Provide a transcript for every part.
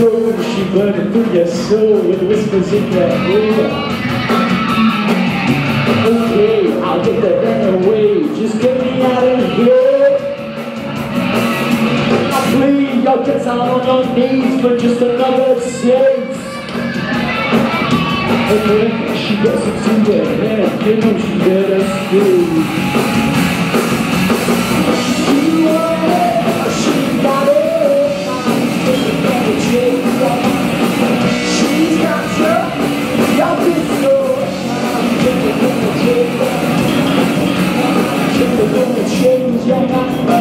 True, she burning through your soul with whispers in your ear. Okay, I'll get the gun away. Just get me out of here. I plead, get down on your knees for just another chance. And when she gets into your head, you know she better stay.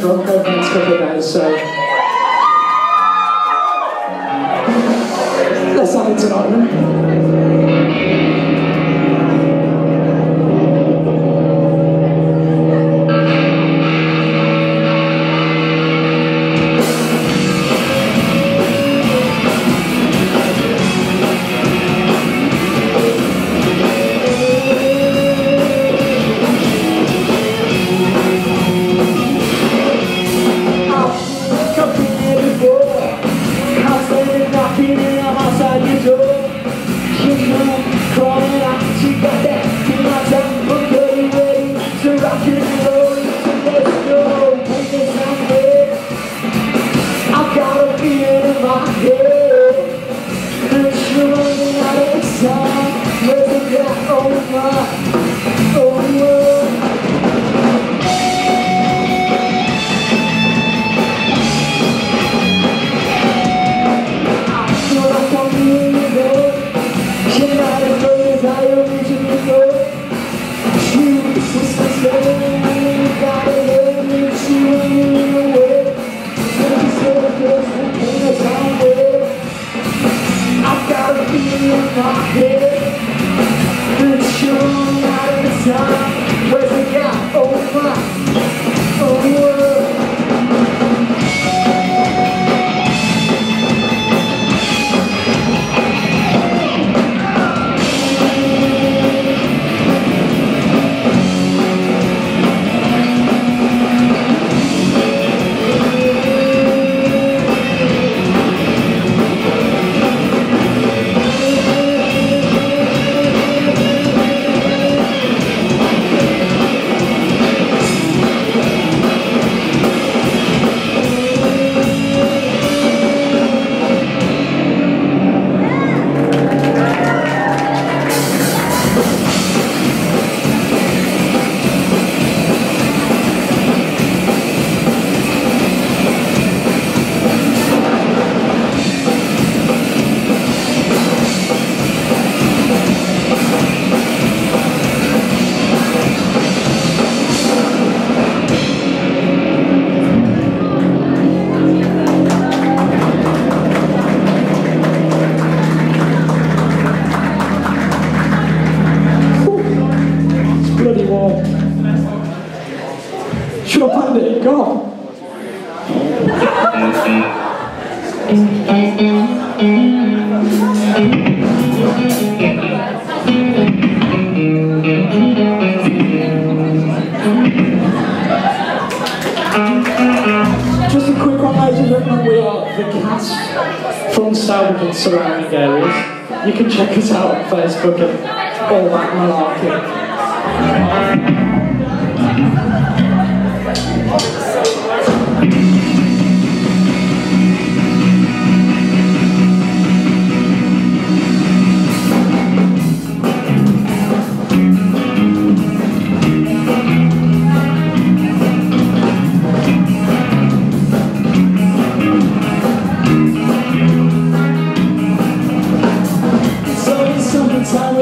going done.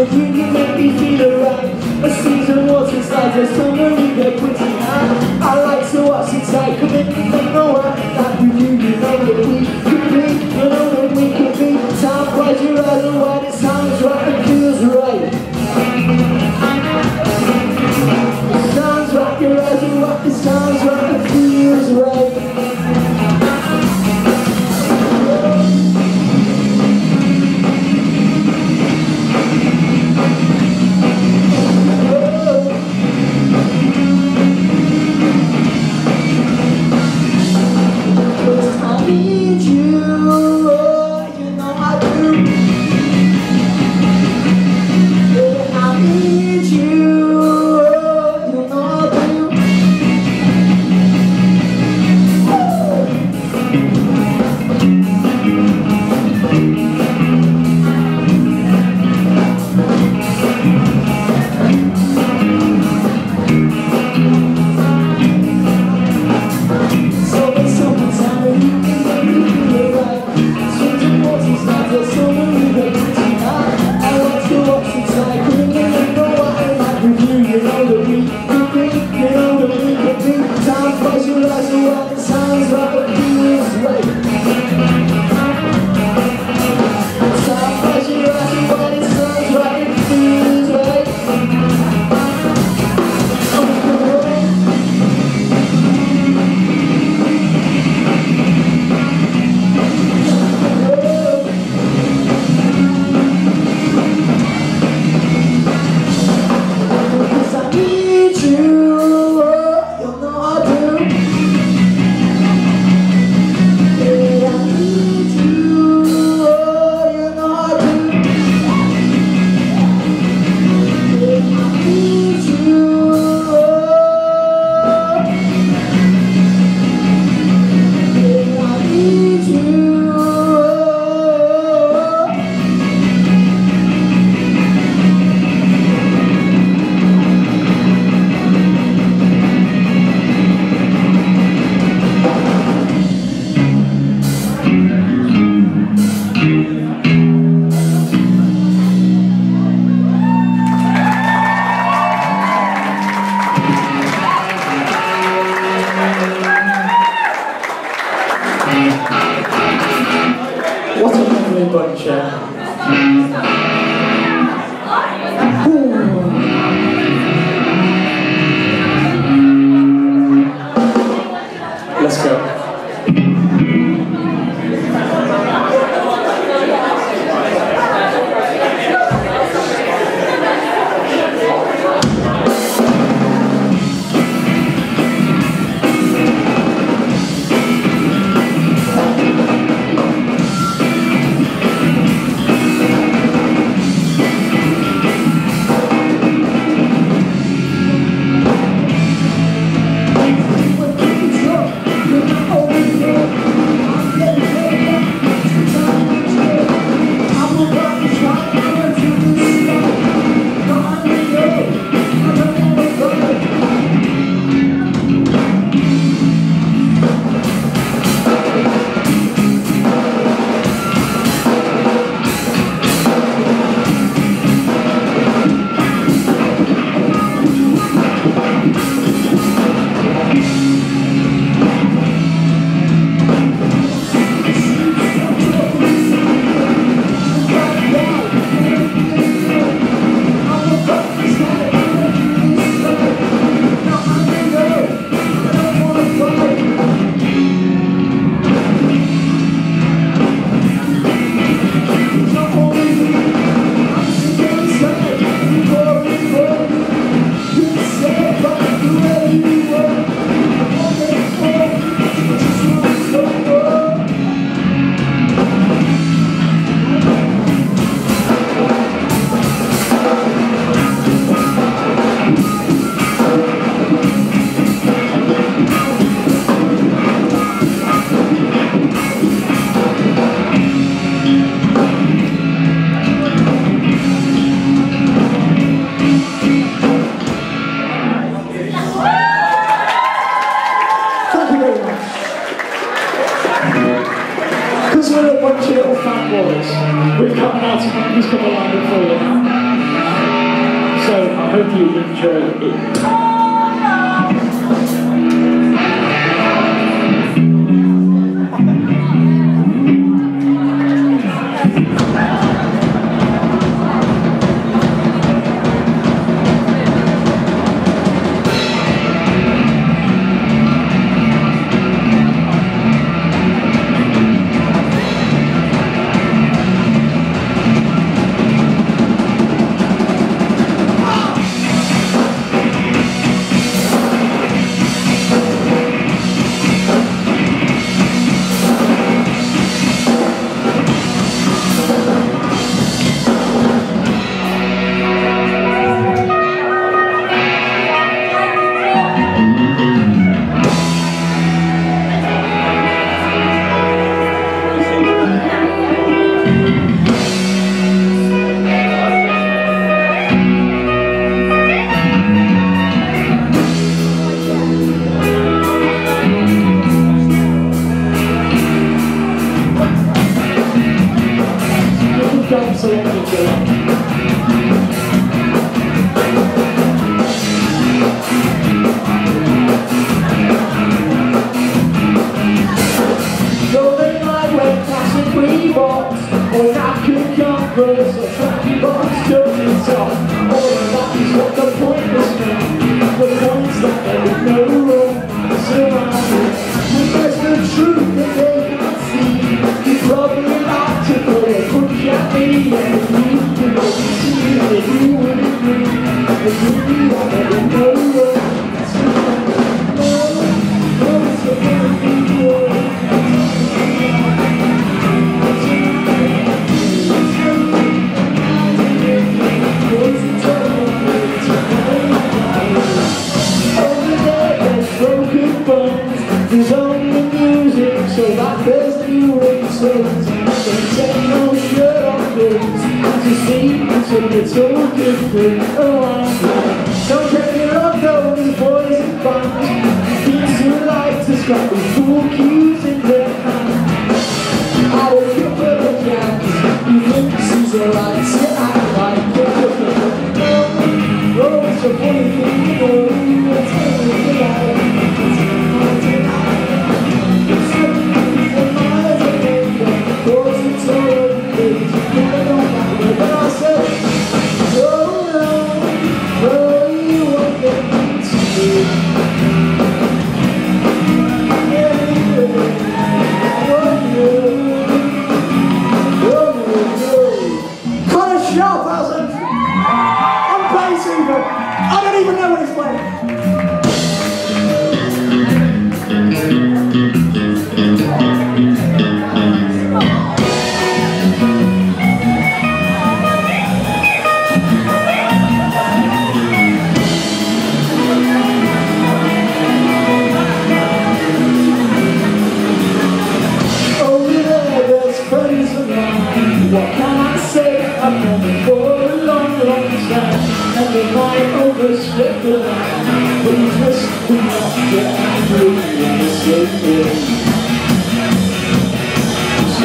opinion if you see the right A season was inside the summer.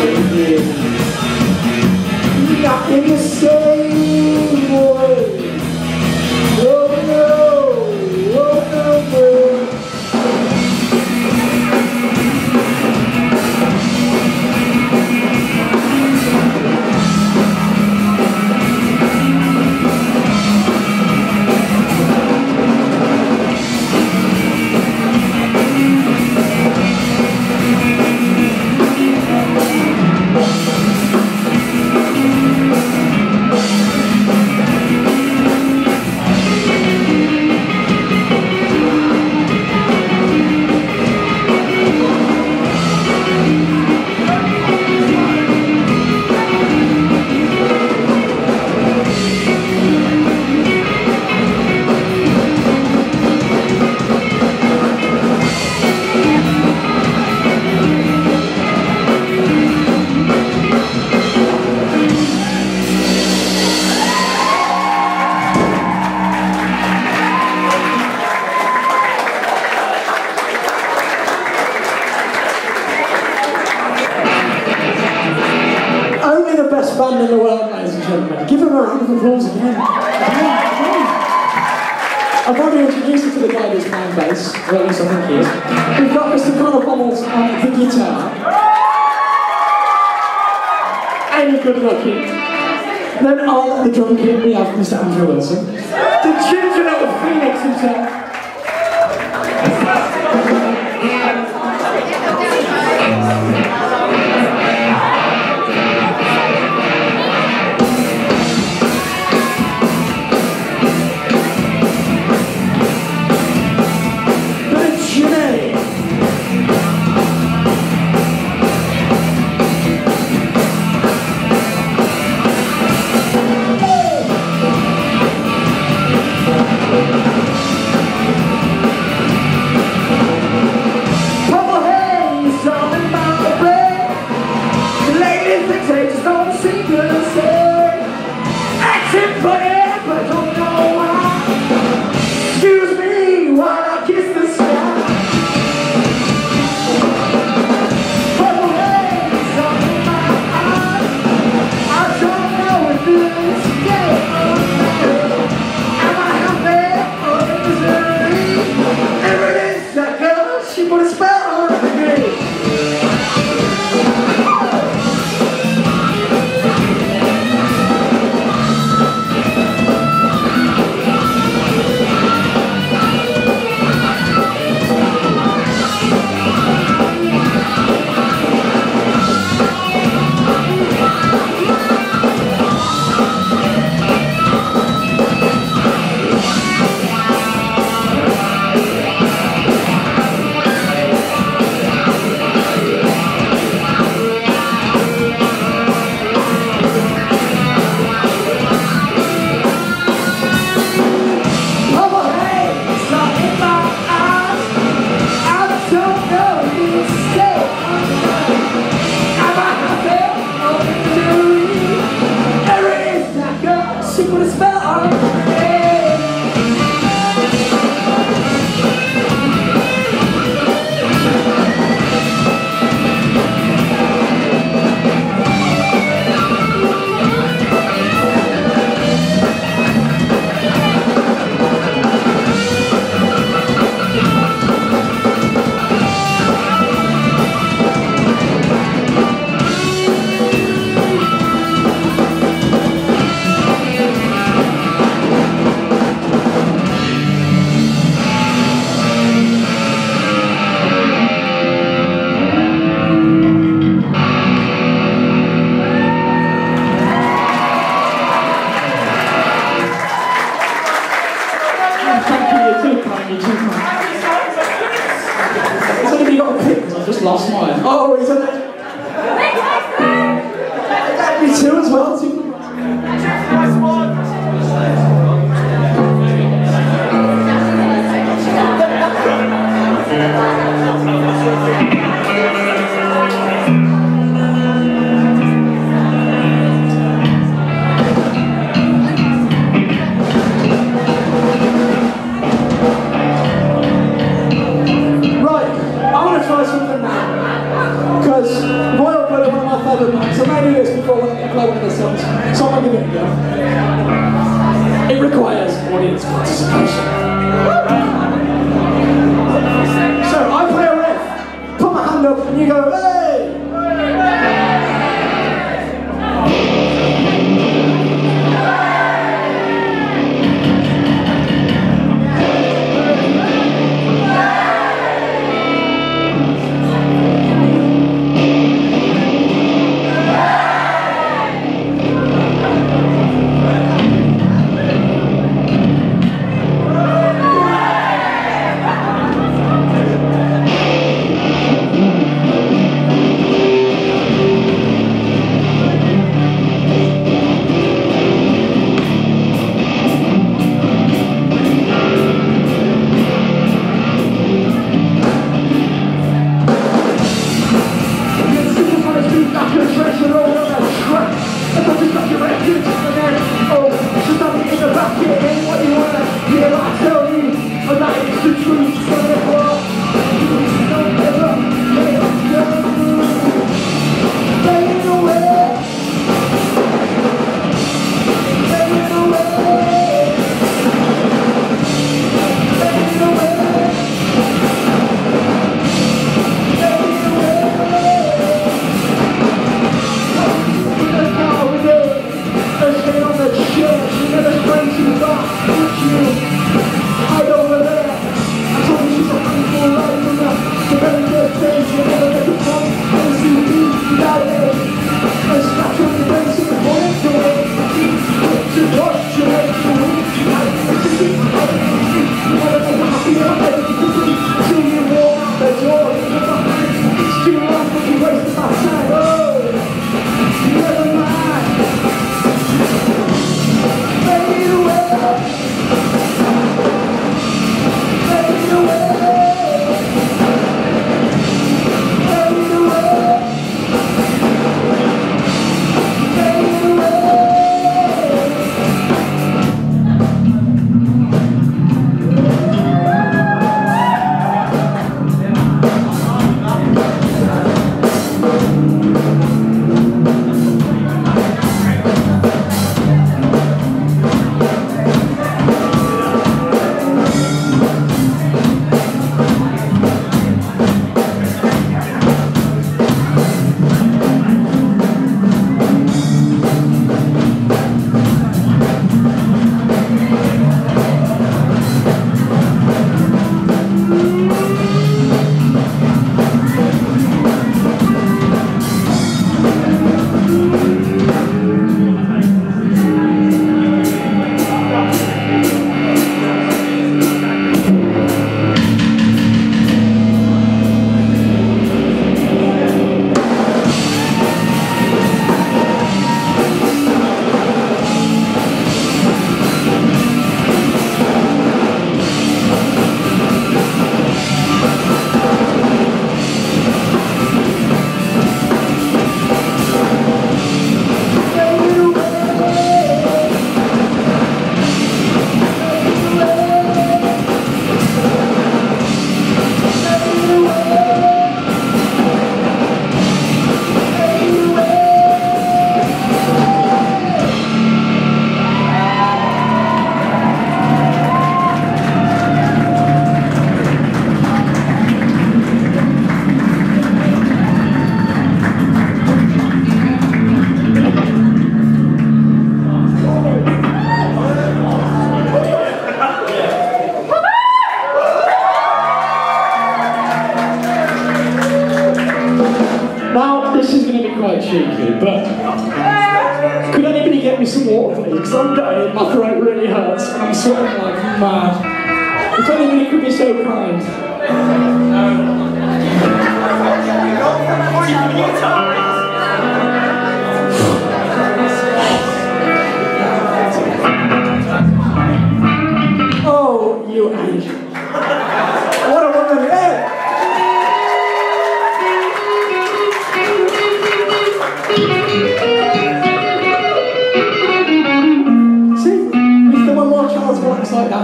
perder. E apenas sei boy. of applause again. I've already introduced you to the guy who's playing bass, or at least I think he is. We've got Mr. Conor Bommels on the guitar. And good looking. Then on the drum kit we have Mr. Andrew Wilson. The children of the Phoenix himself. It's only got a pick because I just lost mine. Oh,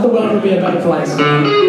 world would be a better place.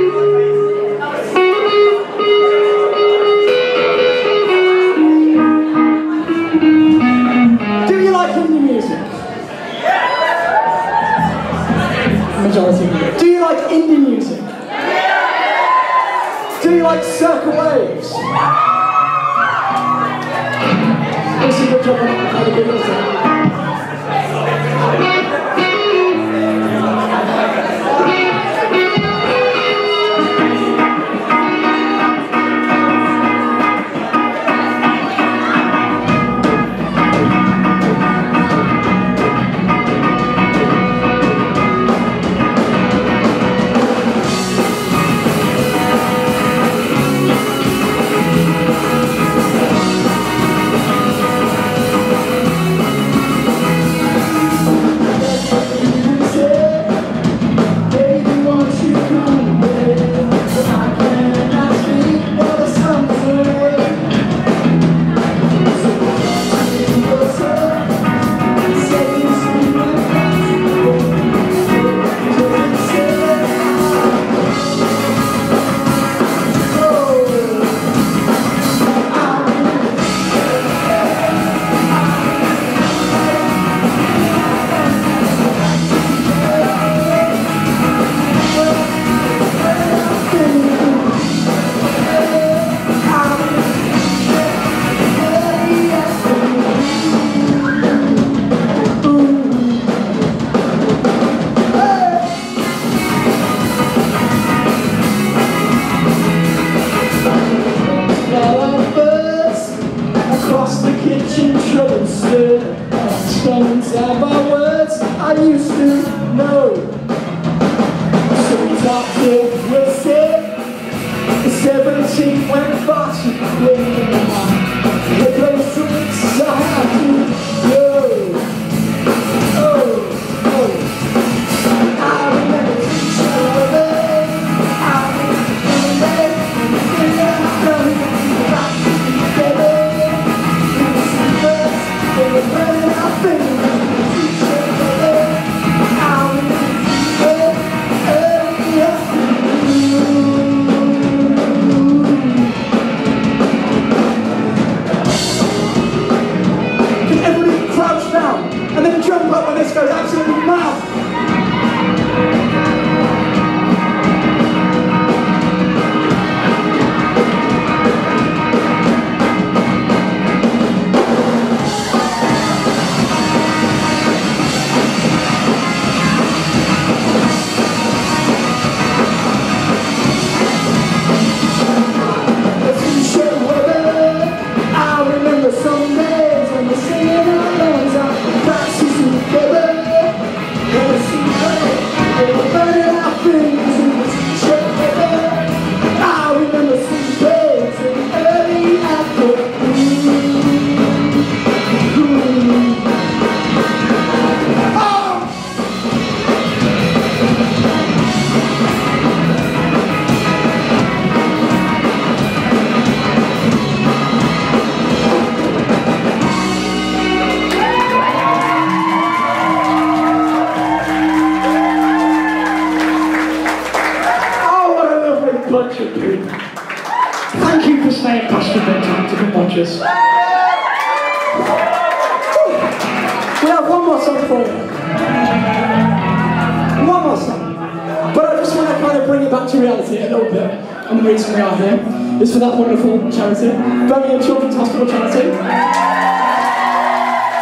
wonderful charity, Birmingham Children's Hospital charity.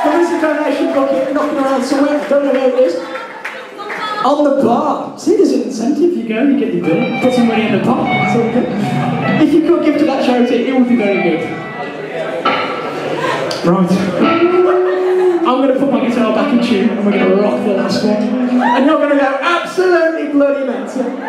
There is a donation bucket knocking around somewhere, don't know where it is. On the bar. See, there's an incentive. You go, you get your bill, put some money in the pot. If you could give to that charity, it would be very good. Right. I'm going to put my guitar back in tune and we're going to rock the last one. And you're going to go absolutely bloody mental.